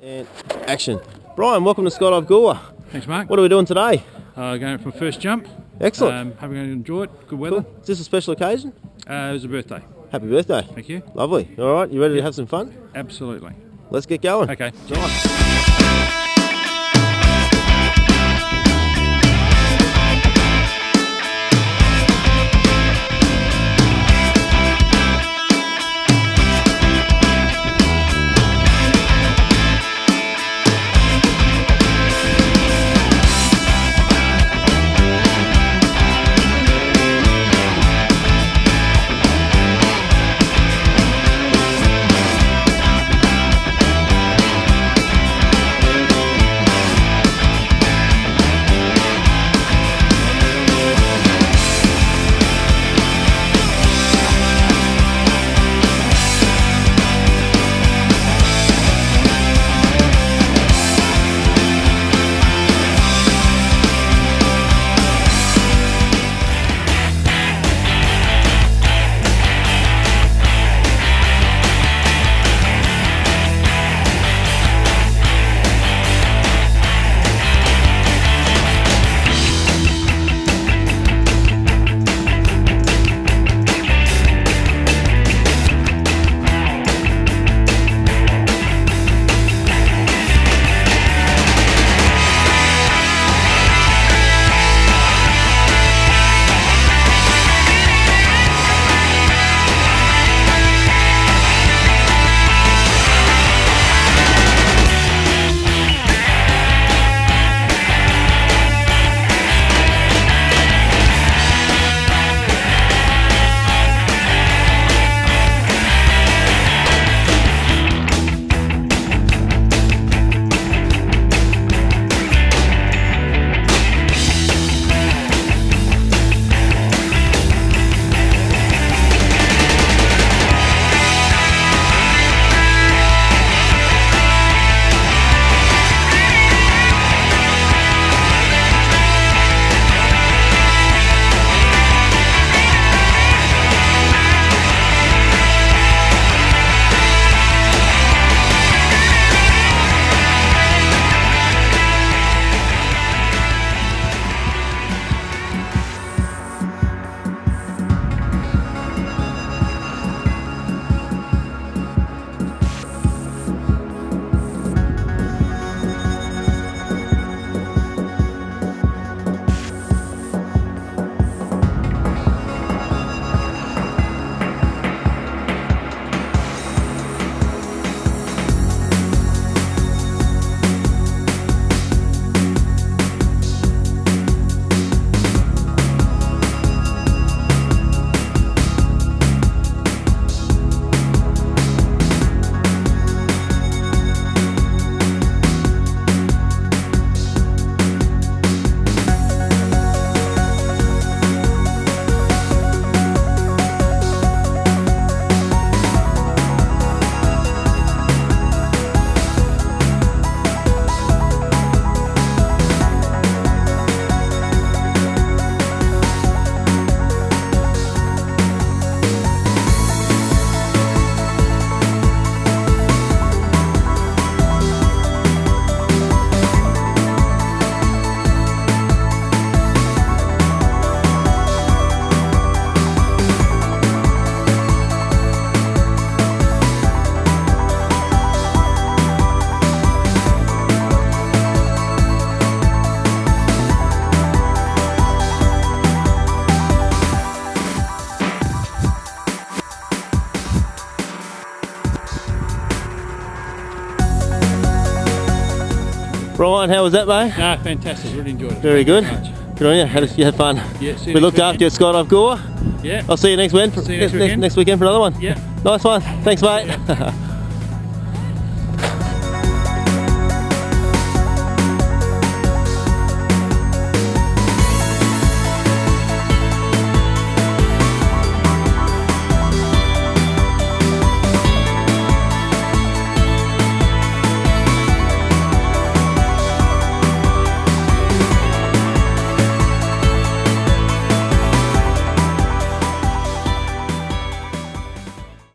And action. Brian, welcome to Skydive Goolwa. Thanks, Mark. What are we doing today? Uh, going for first jump. Excellent. Um, hope you're going to enjoy it. Good weather. Cool. Is this a special occasion? Uh, it was a birthday. Happy birthday. Thank you. Lovely. All right, you ready to have some fun? Absolutely. Let's get going. Okay. Nice. Brian, how was that, mate? Ah, fantastic. Really enjoyed it. Very Thank good. you very much. Good on you. Had, you had fun. Yeah, we looked after you at Skydive Goolwa. Yeah. I'll see you next weekend. See you next next, weekend. next weekend for another one. Yeah. Nice one. Thanks, mate.